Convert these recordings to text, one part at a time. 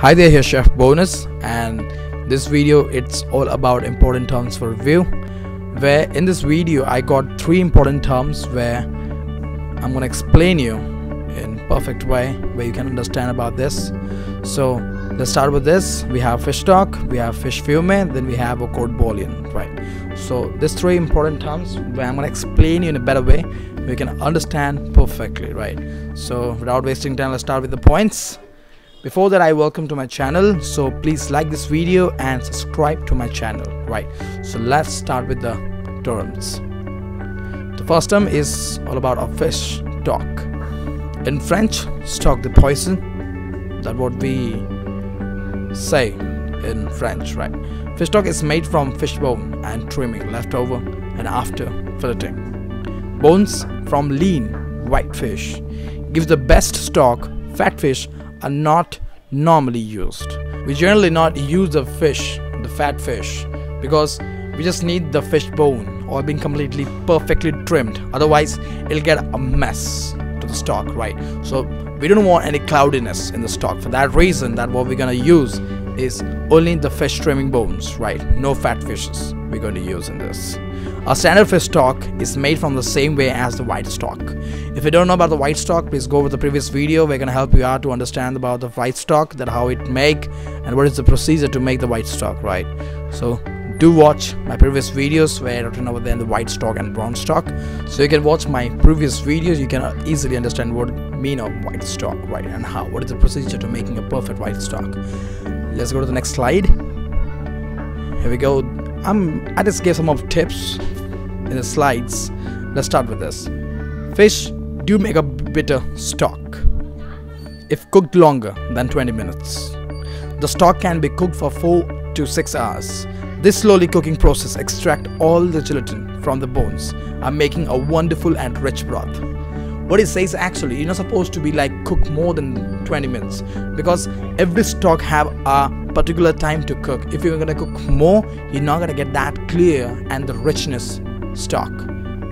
Hi there, here Chef Bonus, and this video it's all about important terms for review. Where in this video I got three important terms where I'm gonna explain you in perfect way where you can understand about this. So let's start with this. We have fish stock, we have fish fume, then we have a court bouillon, right? So these three important terms where I'm gonna explain you in a better way we can understand perfectly, right? So without wasting time, let's start with the points before that i welcome to my channel. So please like this video and subscribe to my channel. Right. So let's start with the terms. The first term is all about a fish stock. In french stock the poisson. That what we say in french right? Fish stock is made from fish bone and trimming left over and after filleting. Bones from lean white fish. Gives the best stock fat fish are not normally used. We generally not use the fish, the fat fish, because we just need the fish bone or being completely perfectly trimmed. Otherwise, it'll get a mess to the stock, right? So we don't want any cloudiness in the stock. For that reason, that what we're gonna use is only the fish trimming bones, right? No fat fishes we're going to use in this. Our standard fish stock is made from the same way as the white stock. If you don't know about the white stock, please go over the previous video. We're going to help you out to understand about the white stock, that how it make and what is the procedure to make the white stock, right? So do watch my previous videos where I written over there the white stock and brown stock. So you can watch my previous videos. You can easily understand what mean of white stock, right? And how, what is the procedure to making a perfect white stock. Let's go to the next slide. Here we go. I'm I just gave some of tips in the slides. Let's start with this. Fish do make a bitter stock if cooked longer than 20 minutes. The stock can be cooked for 4 to 6 hours. This slowly cooking process extract all the gelatin from the bones are making a wonderful and rich broth. What it says actually, you're not supposed to be like cook more than 20 minutes because every stock have a particular time to cook. If you're gonna cook more, you're not gonna get that clear and the richness stock,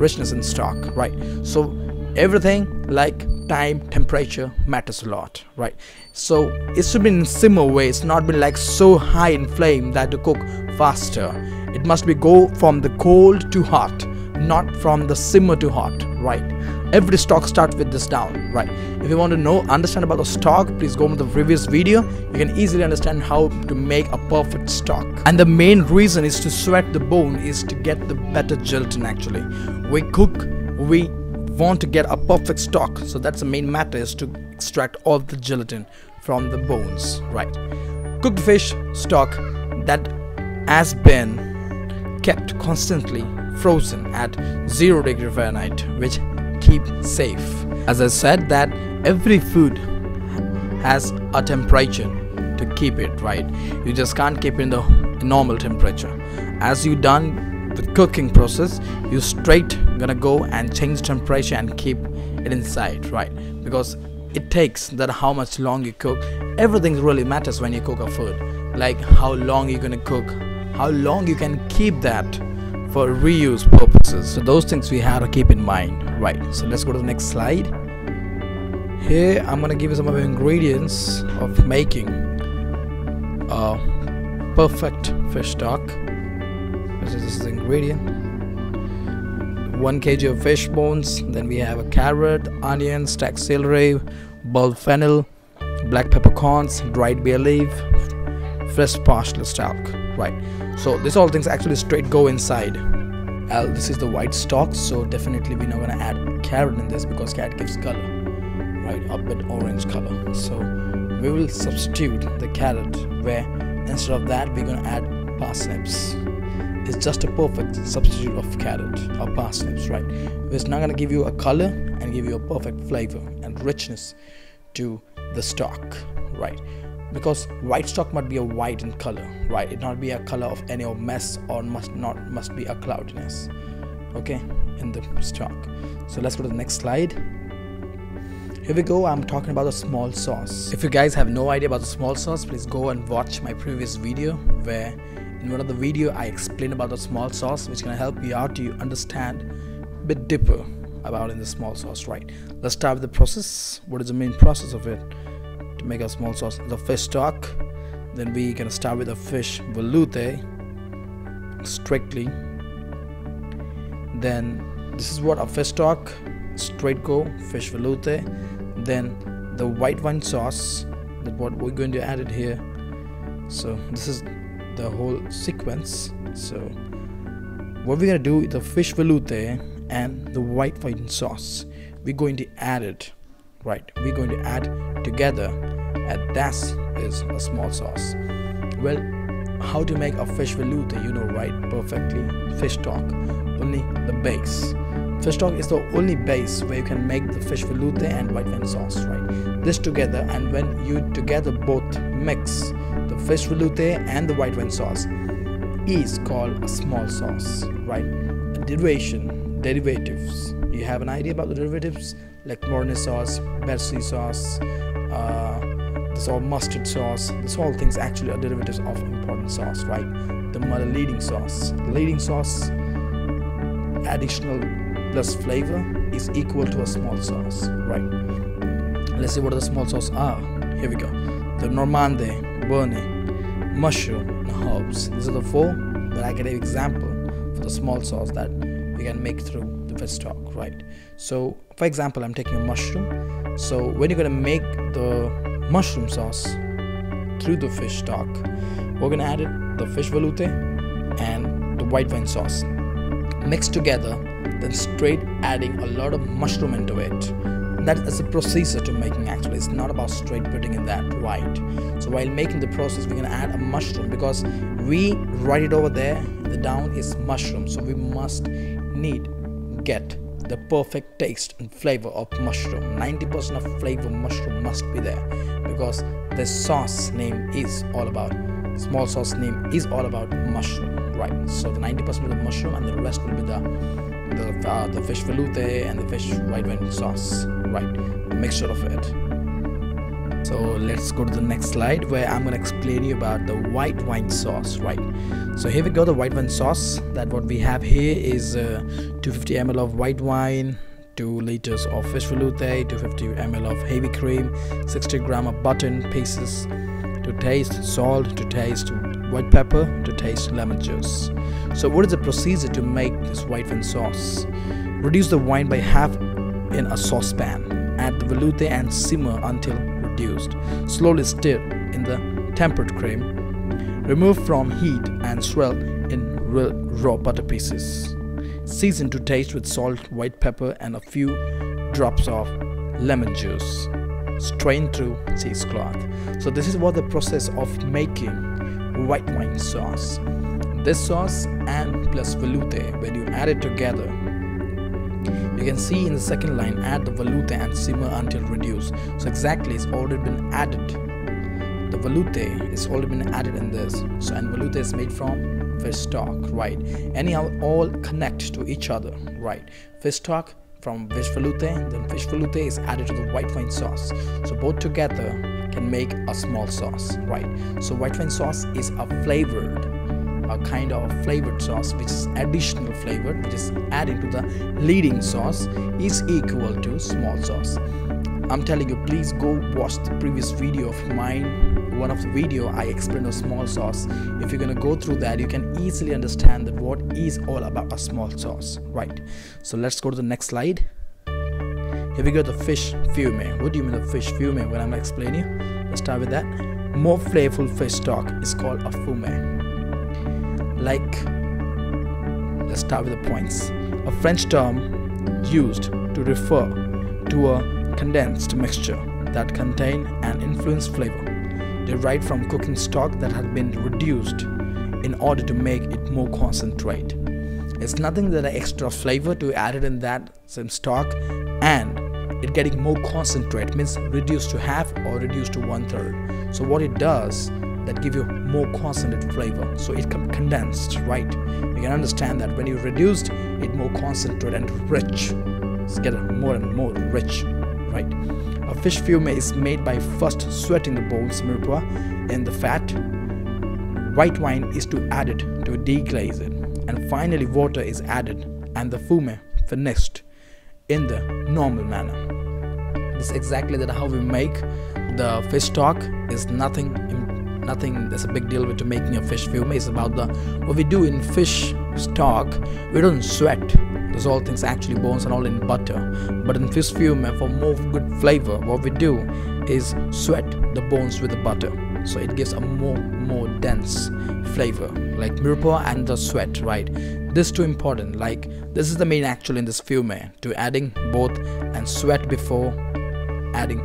richness in stock, right? So everything like time, temperature matters a lot, right? So it should be in similar way. It's not be like so high in flame that to cook faster. It must be go from the cold to hot, not from the simmer to hot, right? Every stock starts with this down right? If you want to know understand about the stock please go to the previous video. You can easily understand how to make a perfect stock. And the main reason is to sweat the bone is to get the better gelatin actually. We cook we want to get a perfect stock. So that's the main matter is to extract all the gelatin from the bones right? Cooked fish stock that has been kept constantly frozen at 0 degree Fahrenheit which keep safe. As I said that every food has a temperature to keep it right. You just can't keep it in the normal temperature. As you done the cooking process, you straight gonna go and change temperature and keep it inside, right? Because it takes that how much long you cook. Everything really matters when you cook a food. Like how long you're gonna cook, how long you can keep that for reuse purposes. So those things we have to keep in mind, right? So let's go to the next slide. Here I'm gonna give you some of the ingredients of making a perfect fish stock. This is the ingredient. 1 kg of fish bones, then we have a carrot, onion, stacked celery, bulb fennel, black peppercorns, dried bay leaf, fresh parsley stalk, right? So this all things actually straight go inside. This is the white stock so definitely we're not gonna add carrot in this because carrot gives color. Right a bit orange color. So we will substitute the carrot where instead of that we're gonna add parsnips. It's just a perfect substitute of carrot or parsnips right? It's not gonna give you a color and give you a perfect flavor and richness to the stock right because white stock must be a white in color right? It not be a color of any of mess or must not must be a cloudiness okay in the stock. So let's go to the next slide. Here we go i'm talking about the small sauce. If you guys have no idea about the small sauce please go and watch my previous video where in one of the video i explained about the small sauce which can help you out to understand a bit deeper about in the small sauce right? Let's start with the process. What is the main process of it to make a small sauce. The fish stock. Then we can start with the fish veloute strictly. Then this is what a fish stock. Straight go fish veloute. Then the white wine sauce that what we're going to add it here. So this is the whole sequence. So what we're going to do is the fish veloute and the white wine sauce. We're going to add it. Right we're going to add together and that is a small sauce. Well how to make a fish veloute you know right? Perfectly fish stock only the base. Fish stock is the only base where you can make the fish veloute and white wine sauce right? This together and when you together both mix the fish veloute and the white wine sauce is called a small sauce right? Derivation derivatives. You have an idea about the derivatives? Like Mornay sauce, Bercy sauce, uh, this all mustard sauce. This all things actually are derivatives of important sauce, right? The mother leading sauce, leading sauce, additional plus flavor is equal to a small sauce, right? Let's see what the small sauce are. Here we go. The Normande, Béarnaise, mushroom, and herbs. These are the four, but I can give example for the small sauce that we can make through the fish stock right so for example i'm taking a mushroom so when you're gonna make the mushroom sauce through the fish stock. We're gonna add it the fish veloute and the white wine sauce. Mixed together then straight adding a lot of mushroom into it. That is a procedure to making actually. It's not about straight putting in that right so while making the process we're gonna add a mushroom because we write it over there the down is mushroom. So we must need get the perfect taste and flavor of mushroom. 90% of flavor mushroom must be there because the sauce name is all about small sauce name is all about mushroom right? So the 90% of mushroom and the rest will be the the, uh, the fish veloute and the fish white wine sauce right? Mixture of it so let's go to the next slide where i'm going to explain you about the white wine sauce right? So here we go the white wine sauce that what we have here is uh, 250 ml of white wine 2 liters of fish veloute 250 ml of heavy cream 60 gram of butter in pieces to taste salt to taste white pepper to taste lemon juice. So what is the procedure to make this white wine sauce? Reduce the wine by half in a saucepan. Add the veloute and simmer until Slowly stir in the tempered cream. Remove from heat and swirl in raw butter pieces. Season to taste with salt, white pepper, and a few drops of lemon juice. Strain through cheesecloth. So this is what the process of making white wine sauce. This sauce and plus veloute, when you add it together, you can see in the second line add the veloute and simmer until reduced. So exactly it's already been added. The veloute is already been added in this. So and veloute is made from fish stock, right? Anyhow, all connect to each other, right? Fish stock from fish veloute, then fish veloute is added to the white wine sauce. So both together can make a small sauce, right? So white wine sauce is a flavored a kind of flavored sauce which is additional flavor which is adding to the leading sauce is equal to small sauce. I'm telling you please go watch the previous video of mine. One of the video i explained a small sauce. If you're gonna go through that you can easily understand that what is all about a small sauce right? So let's go to the next slide. Here we go the fish fume. What do you mean the fish fume? When i'm explaining you let's start with that. More flavorful fish stock is called a fume like let's start with the points. A french term used to refer to a condensed mixture that contain an influence flavor derived from cooking stock that has been reduced in order to make it more concentrate. It's nothing that an extra flavor to add it in that same stock and it getting more concentrate means reduced to half or reduced to one third. So what it does that give you more concentrated flavor so it condensed right? You can understand that when you reduced it more concentrated and rich. It's getting more and more rich right? A fish fume is made by first sweating the bones mirepoix in the fat. White wine is to add it to deglaze it. And finally water is added and the fume finished in the normal manner. This is exactly that how we make the fish stock is nothing nothing that's a big deal with making a fish fume it's about the what we do in fish stock. We don't sweat. Those all things actually bones and all in butter. But in fish fume for more good flavor what we do is sweat the bones with the butter. So it gives a more more dense flavor like mirepoix and the sweat right? This too important like this is the main actual in this fume eh? to adding both and sweat before adding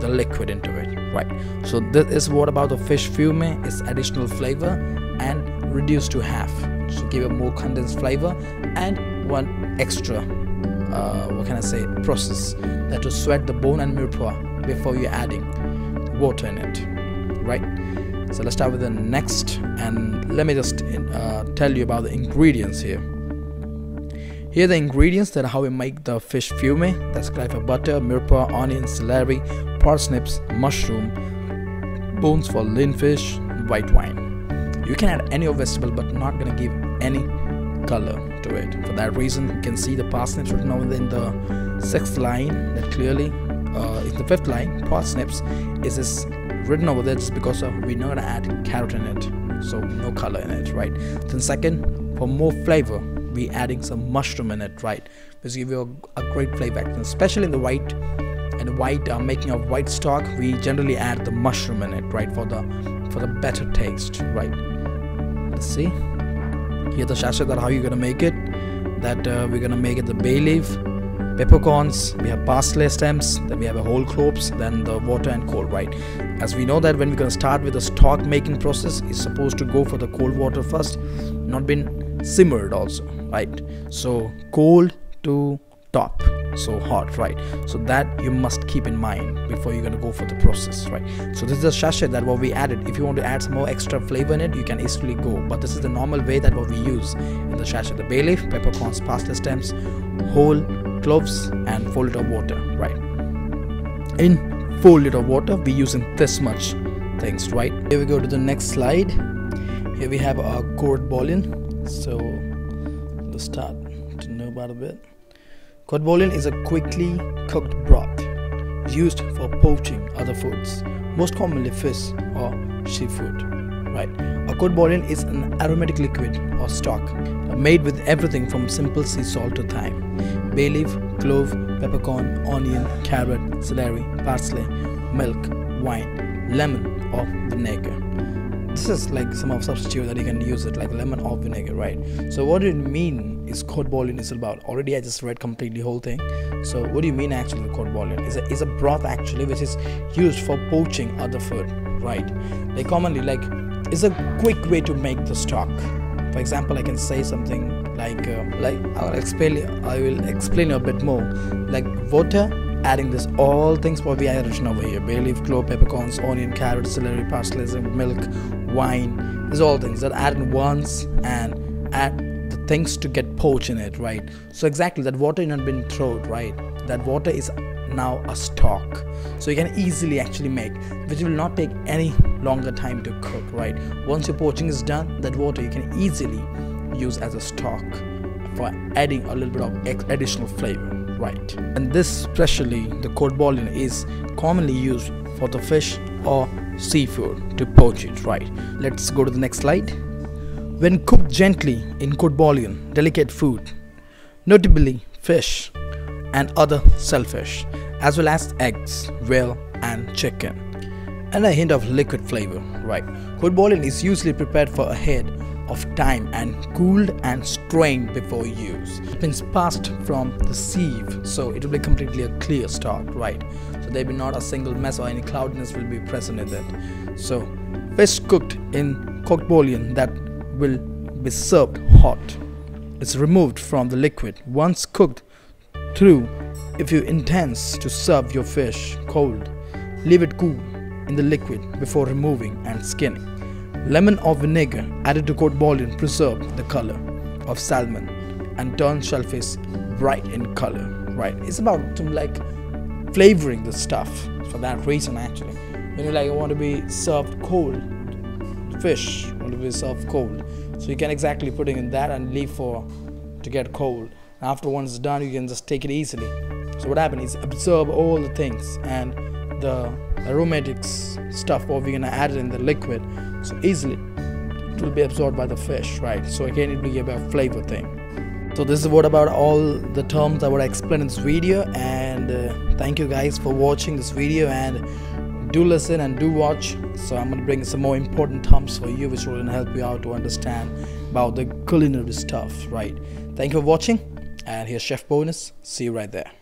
the liquid into it right so this is what about the fish fume it's additional flavor and reduced to half. To give a more condensed flavor and one extra uh, what can I say process that to sweat the bone and mirepoix before you're adding water in it right? So let's start with the next and let me just uh, tell you about the ingredients here. Here are the ingredients that how we make the fish fume that's for butter mirepoix onion, celery parsnips mushroom bones for lean fish white wine. You can add any of vegetable but not gonna give any color to it. For that reason you can see the parsnips written over in the sixth line that clearly uh, in the fifth line parsnips is this written over there just because of we're not gonna add carrot in it. So no color in it right? Then second for more flavor we adding some mushroom in it right? Which give you a, a great flavor especially in the white and white uh, making of white stock we generally add the mushroom in it right for the for the better taste right? Let's see. Here the sachet that how you're gonna make it. That uh, we're gonna make it the bay leaf peppercorns we have parsley stems then we have a whole cloves then the water and cold right? As we know that when we're to start with the stock making process is supposed to go for the cold water first not been simmered also right? So cold to top so hot right? So that you must keep in mind before you're going to go for the process right? So this is a sachet that what we added. If you want to add some more extra flavor in it you can easily go. But this is the normal way that what we use in the sachet. The bay leaf peppercorns parsley stems whole cloves and 4 liter of water right? In 4 liter water we using this much things right? Here we go to the next slide. Here we have our court bouillon so let's start to know about a bit bouillon is a quickly cooked broth used for poaching other foods most commonly fish or seafood right a bouillon is an aromatic liquid or stock made with everything from simple sea salt to thyme bay leaf, clove, peppercorn, onion, carrot, celery, parsley, milk, wine, lemon, or vinegar. This is like some of substitute that you can use it like lemon or vinegar, right? So what do you mean is court bouillon is about? Already I just read completely whole thing. So what do you mean actually the court bouillon? Is a is a broth actually which is used for poaching other food, right? Like commonly like it's a quick way to make the stock. For example, I can say something like uh, like I will explain I will explain a bit more like water adding this all things what we are over here bay leaf clove peppercorns onion carrot celery parsley milk wine these all things that add in once and add the things to get poached in it right? So exactly that water not been thrown right? That water is now a stock. So you can easily actually make which will not take any longer time to cook right? Once your poaching is done that water you can easily use as a stock for adding a little bit of additional flavor right? And this especially the court bouillon is commonly used for the fish or seafood to poach it right? Let's go to the next slide when cooked gently in court bouillon delicate food notably fish and other shellfish as well as eggs whale and chicken and a hint of liquid flavor right court bouillon is usually prepared for ahead of time and cooled and strained before use. It means passed from the sieve, so it will be completely a clear stock, right? So there will be not a single mess or any cloudiness will be present in it. So fish cooked in court bouillon that will be served hot. It's removed from the liquid once cooked through. If you intend to serve your fish cold, leave it cool in the liquid before removing and skinning. Lemon or vinegar added to court bouillon preserve the color of salmon and turn shellfish bright in color. Right? It's about some like flavoring the stuff for that reason actually. When you like you want to be served cold, fish to be served cold, so you can exactly putting in that and leave for to get cold. After once done, you can just take it easily. so what happens is absorb all the things and the aromatics stuff what we're gonna add it in the liquid. So easily it will be absorbed by the fish right? So again it will give a flavor thing. So this is what about all the terms i would explain in this video. And uh, thank you guys for watching this video and do listen and do watch. So i'm going to bring some more important terms for you which will help you out to understand about the culinary stuff right? Thank you for watching and here's chef bonus. See you right there